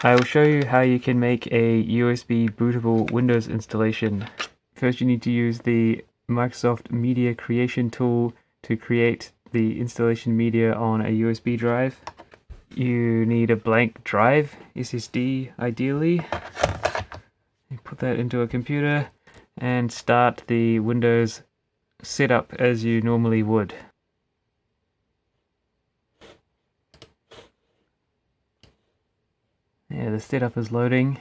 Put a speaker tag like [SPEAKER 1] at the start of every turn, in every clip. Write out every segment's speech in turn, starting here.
[SPEAKER 1] I will show you how you can make a USB bootable Windows installation. First you need to use the Microsoft Media Creation tool to create the installation media on a USB drive. You need a blank drive, SSD ideally. You put that into a computer and start the Windows setup as you normally would. Yeah, the setup is loading.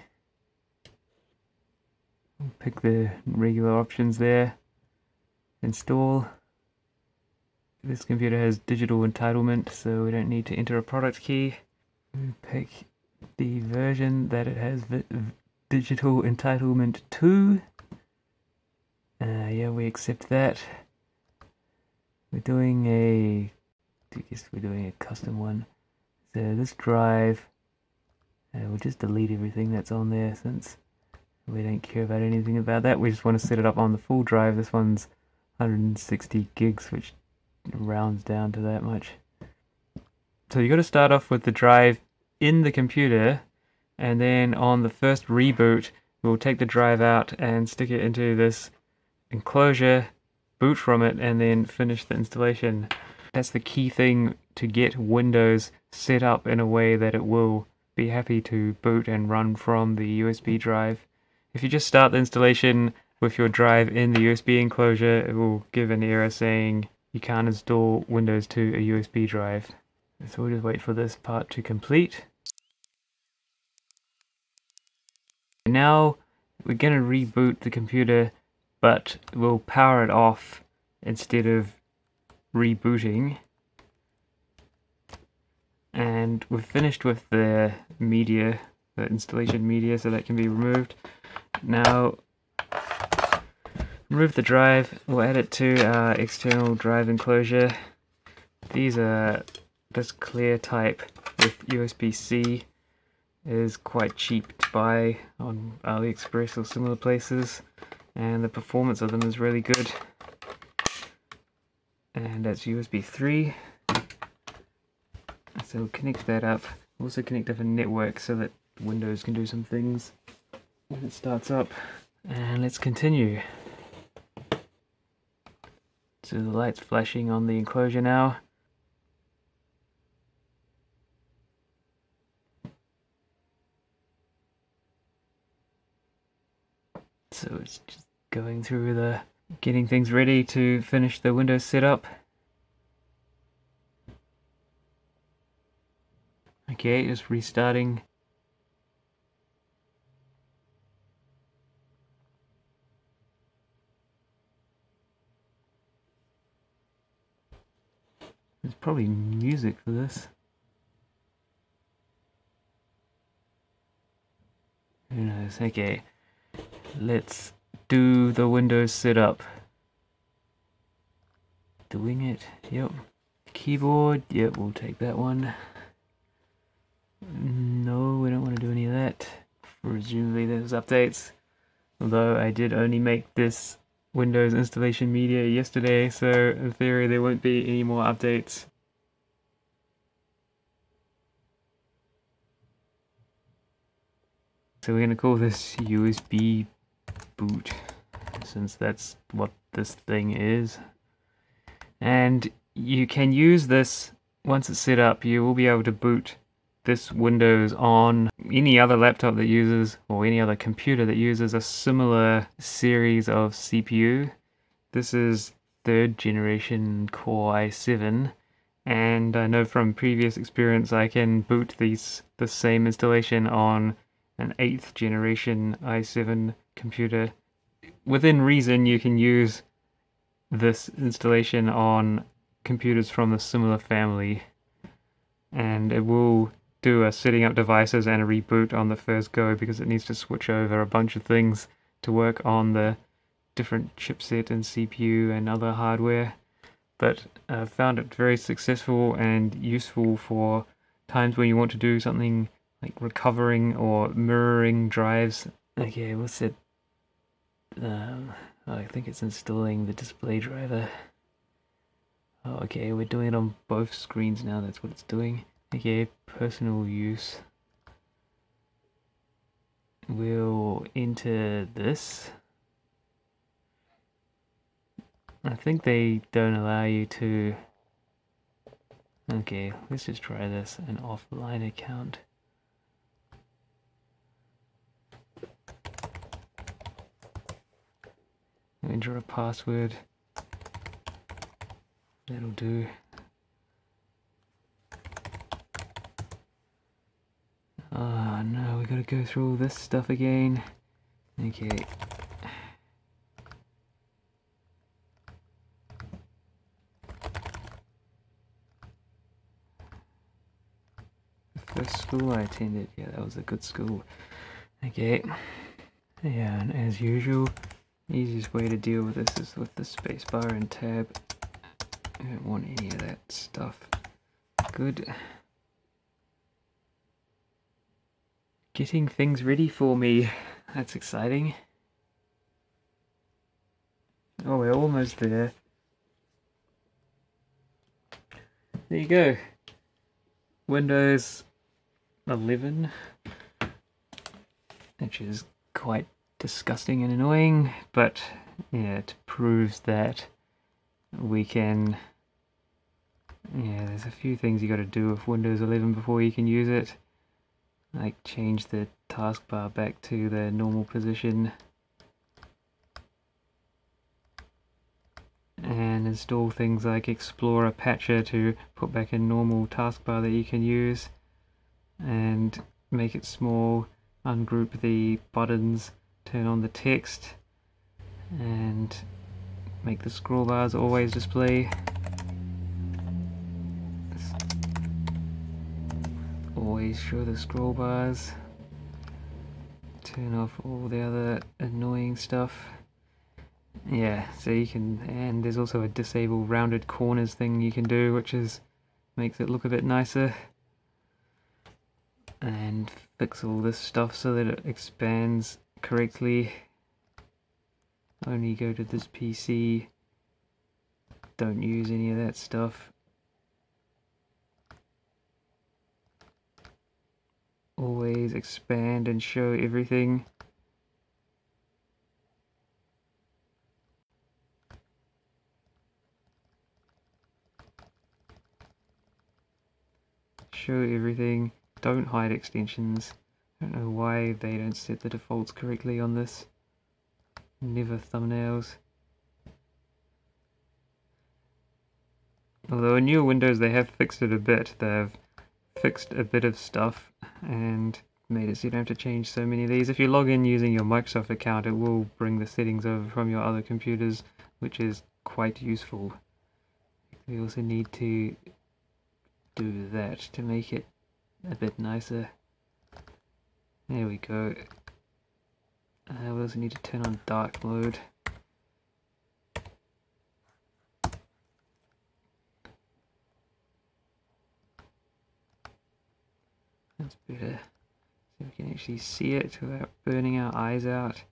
[SPEAKER 1] Pick the regular options there. Install. This computer has digital entitlement, so we don't need to enter a product key. Pick the version that it has digital entitlement to. Uh, yeah, we accept that. We're doing a, I guess we're doing a custom one. So this drive we'll just delete everything that's on there since we don't care about anything about that. We just want to set it up on the full drive. This one's 160 gigs, which rounds down to that much. So you got to start off with the drive in the computer, and then on the first reboot, we'll take the drive out and stick it into this enclosure, boot from it, and then finish the installation. That's the key thing to get Windows set up in a way that it will be happy to boot and run from the USB drive. If you just start the installation with your drive in the USB enclosure, it will give an error saying you can't install Windows to a USB drive. So we'll just wait for this part to complete. Now we're going to reboot the computer, but we'll power it off instead of rebooting and we've finished with the media, the installation media, so that can be removed. Now, remove the drive, we'll add it to our external drive enclosure. These are this clear type with USB-C is quite cheap to buy on AliExpress or similar places and the performance of them is really good and that's USB 3 so connect that up. Also connect up a network so that Windows can do some things it starts up. And let's continue. So the light's flashing on the enclosure now. So it's just going through the getting things ready to finish the Windows setup. Okay, just restarting. There's probably music for this. Who knows? Okay, let's do the Windows setup. Doing it, yep. Keyboard, yep, we'll take that one. No, we don't want to do any of that. Presumably there's updates. Although I did only make this Windows installation media yesterday, so in theory there won't be any more updates. So we're going to call this USB boot, since that's what this thing is. And you can use this, once it's set up, you will be able to boot this Windows on any other laptop that uses or any other computer that uses a similar series of CPU. This is third generation Core i7 and I know from previous experience I can boot these the same installation on an 8th generation i7 computer. Within reason you can use this installation on computers from the similar family and it will do a setting up devices and a reboot on the first go because it needs to switch over a bunch of things to work on the different chipset and CPU and other hardware. But I found it very successful and useful for times when you want to do something like recovering or mirroring drives. Okay, what's it? Um, I think it's installing the display driver. Oh, okay, we're doing it on both screens now, that's what it's doing. Okay, personal use. we'll enter this. I think they don't allow you to... Okay, let's just try this, an offline account. Enter a password. That'll do. Oh no, we gotta go through all this stuff again. Okay. The first school I attended, yeah, that was a good school. Okay. Yeah, and as usual, easiest way to deal with this is with the spacebar and tab. I don't want any of that stuff. Good. Getting things ready for me. That's exciting. Oh, we're almost there. There you go. Windows 11, which is quite disgusting and annoying, but yeah, it proves that we can. Yeah, there's a few things you got to do with Windows 11 before you can use it like change the taskbar back to the normal position. And install things like Explorer Patcher to put back a normal taskbar that you can use. And make it small, ungroup the buttons, turn on the text and make the scroll bars always display always show the scroll bars turn off all the other annoying stuff. Yeah so you can and there's also a disable rounded corners thing you can do which is makes it look a bit nicer. And fix all this stuff so that it expands correctly. Only go to this PC don't use any of that stuff always expand and show everything. Show everything. Don't hide extensions. I don't know why they don't set the defaults correctly on this. Never thumbnails. Although in newer Windows they have fixed it a bit. They've fixed a bit of stuff and made it so you don't have to change so many of these. If you log in using your Microsoft account, it will bring the settings over from your other computers, which is quite useful. We also need to do that to make it a bit nicer. There we go. Uh, we also need to turn on dark mode. That's better. So we can actually see it without burning our eyes out.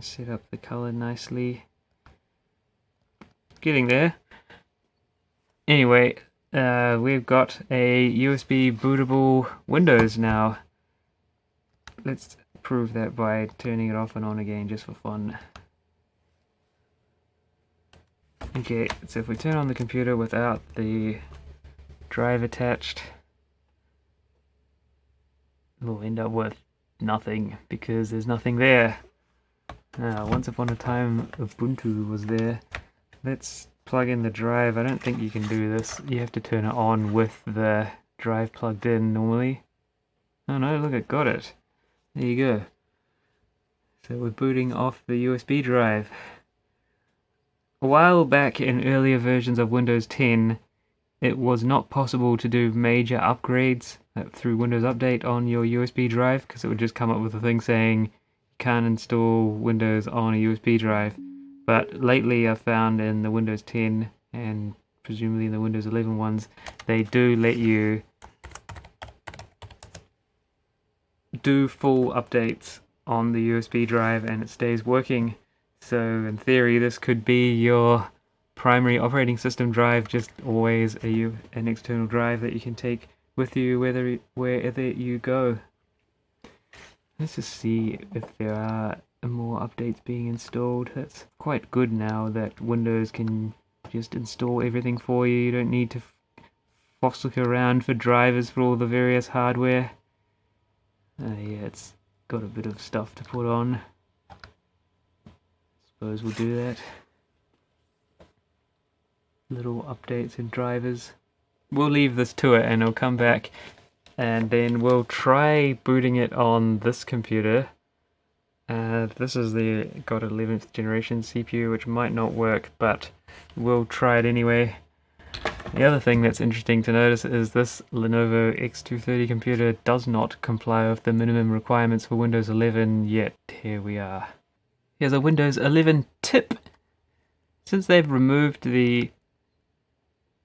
[SPEAKER 1] Set up the color nicely. Getting there. Anyway, uh, we've got a USB bootable Windows now. Let's prove that by turning it off and on again just for fun. Okay, so if we turn on the computer without the drive attached, we'll end up with nothing because there's nothing there. Uh, once upon a time Ubuntu was there. Let's plug in the drive. I don't think you can do this. You have to turn it on with the drive plugged in normally. Oh no, look, it got it. There you go. So we're booting off the USB drive. A while back in earlier versions of Windows 10, it was not possible to do major upgrades uh, through Windows Update on your USB drive because it would just come up with a thing saying you can't install Windows on a USB drive. But lately I've found in the Windows 10 and presumably in the Windows 11 ones, they do let you do full updates on the USB drive and it stays working. So in theory this could be your primary operating system drive, just always a, you an external drive that you can take with you whether wherever you go. Let's just see if there are more updates being installed. That's quite good now that Windows can just install everything for you. You don't need to fossilic around for drivers for all the various hardware. Uh, yeah, it's got a bit of stuff to put on. Suppose we'll do that. Little updates in drivers. We'll leave this to it and it'll come back and then we'll try booting it on this computer. Uh, this is the got 11th generation CPU which might not work but we'll try it anyway. The other thing that's interesting to notice is this Lenovo X230 computer does not comply with the minimum requirements for Windows 11 yet here we are. Here's a Windows 11 tip. Since they've removed the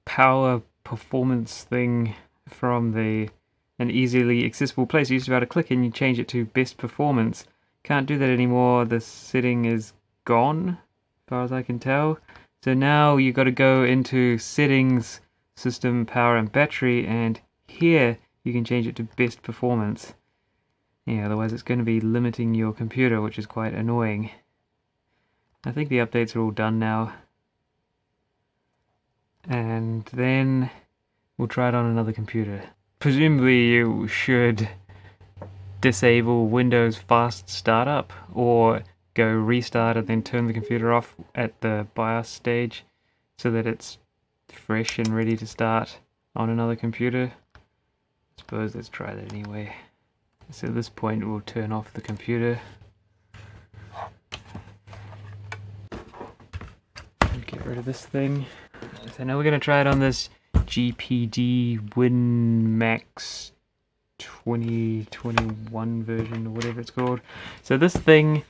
[SPEAKER 1] power performance thing from the an easily accessible place, you used to be able to click and you change it to best performance. Can't do that anymore, the setting is gone, as far as I can tell. So now you've got to go into settings, system, power and battery and here you can change it to best performance. Yeah, otherwise it's going to be limiting your computer which is quite annoying. I think the updates are all done now. And then we'll try it on another computer. Presumably you should disable Windows Fast Startup or go restart and then turn the computer off at the BIOS stage so that it's fresh and ready to start on another computer. I suppose let's try that anyway. So at this point we'll turn off the computer. Get rid of this thing. So now we're going to try it on this GPD WinMax 2021 version or whatever it's called. So this thing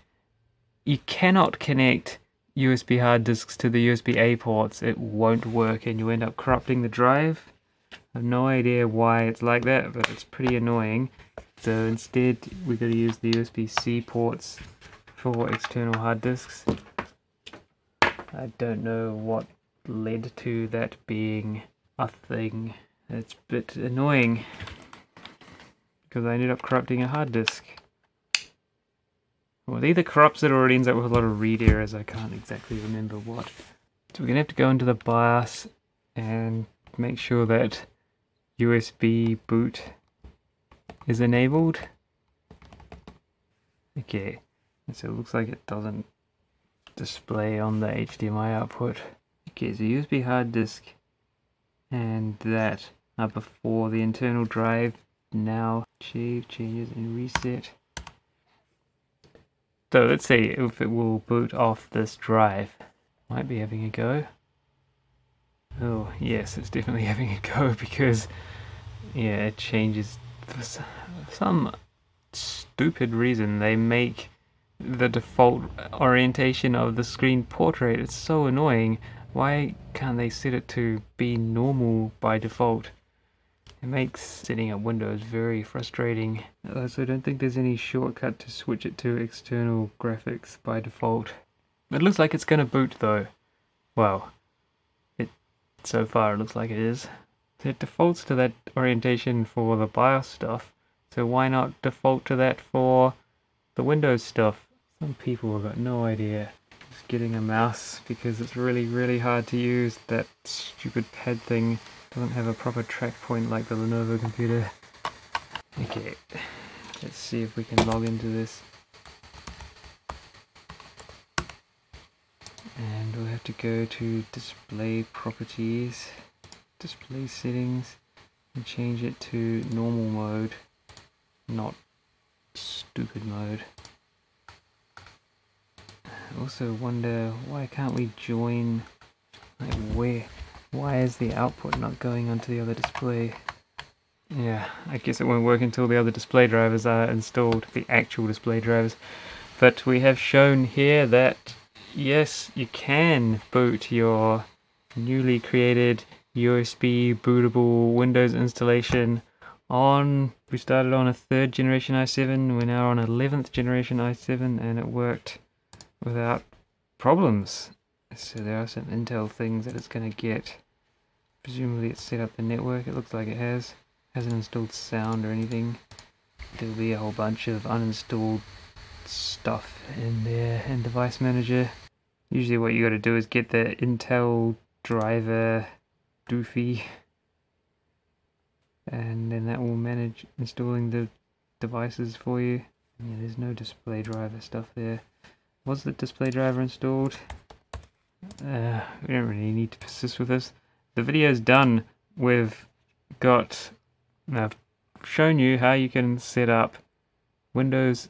[SPEAKER 1] you cannot connect USB hard disks to the USB A ports. It won't work and you end up corrupting the drive. I have no idea why it's like that, but it's pretty annoying. So instead, we're going to use the USB-C ports for external hard disks. I don't know what led to that being a thing. It's a bit annoying because I ended up corrupting a hard disk. Well, it either corrupts it or it ends up with a lot of read errors. I can't exactly remember what. So we're going to have to go into the BIOS and make sure that USB boot is enabled. Okay, so it looks like it doesn't display on the HDMI output. Okay, so USB hard disk and that are before the internal drive. Now save changes and reset. So let's see if it will boot off this drive. Might be having a go. Oh yes, it's definitely having a go because yeah, it changes for some stupid reason they make the default orientation of the screen portrait. It's so annoying. Why can't they set it to be normal by default? It makes setting up Windows very frustrating. Uh, also I don't think there's any shortcut to switch it to external graphics by default. It looks like it's going to boot though. Well, it so far it looks like it is. It defaults to that orientation for the BIOS stuff, so why not default to that for the Windows stuff? Some people have got no idea. Getting a mouse because it's really, really hard to use that stupid pad thing doesn't have a proper track point like the Lenovo computer. Okay, let's see if we can log into this. And we'll have to go to display properties, display settings, and change it to normal mode, not stupid mode. Also wonder why can't we join, like where, why is the output not going onto the other display? Yeah, I guess it won't work until the other display drivers are installed, the actual display drivers. But we have shown here that, yes, you can boot your newly created USB bootable Windows installation on, we started on a third generation i7, we're now on 11th generation i7 and it worked without problems. So there are some Intel things that it's going to get. Presumably it's set up the network, it looks like it has. Hasn't installed sound or anything. there'll be a whole bunch of uninstalled stuff in there in device manager usually what you got to do is get the intel driver doofy and then that will manage installing the devices for you yeah, there's no display driver stuff there was the display driver installed? Uh, we don't really need to persist with this. The video's done. We've got I've shown you how you can set up Windows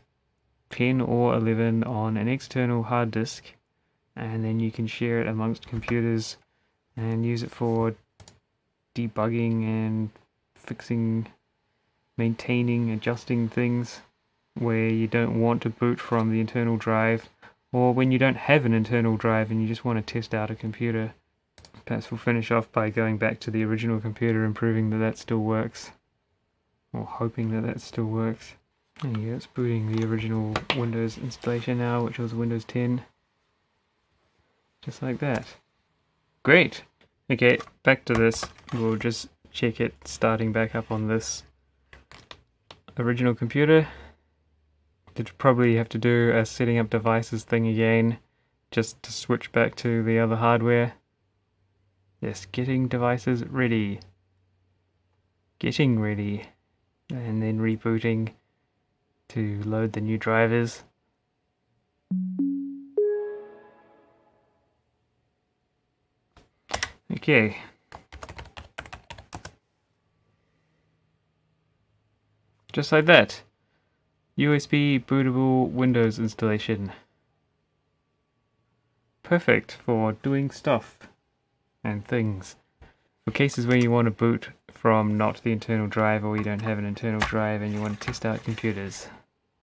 [SPEAKER 1] 10 or 11 on an external hard disk and then you can share it amongst computers and use it for debugging and fixing maintaining adjusting things where you don't want to boot from the internal drive or when you don't have an internal drive and you just want to test out a computer perhaps we'll finish off by going back to the original computer and proving that that still works. Or hoping that that still works. And yeah, it's booting the original Windows installation now which was Windows 10 just like that. Great. Okay back to this. We'll just check it starting back up on this original computer did probably have to do a setting up devices thing again just to switch back to the other hardware yes getting devices ready getting ready and then rebooting to load the new drivers Okay. Just like that. USB bootable Windows installation. Perfect for doing stuff and things. For cases where you want to boot from not the internal drive or you don't have an internal drive and you want to test out computers.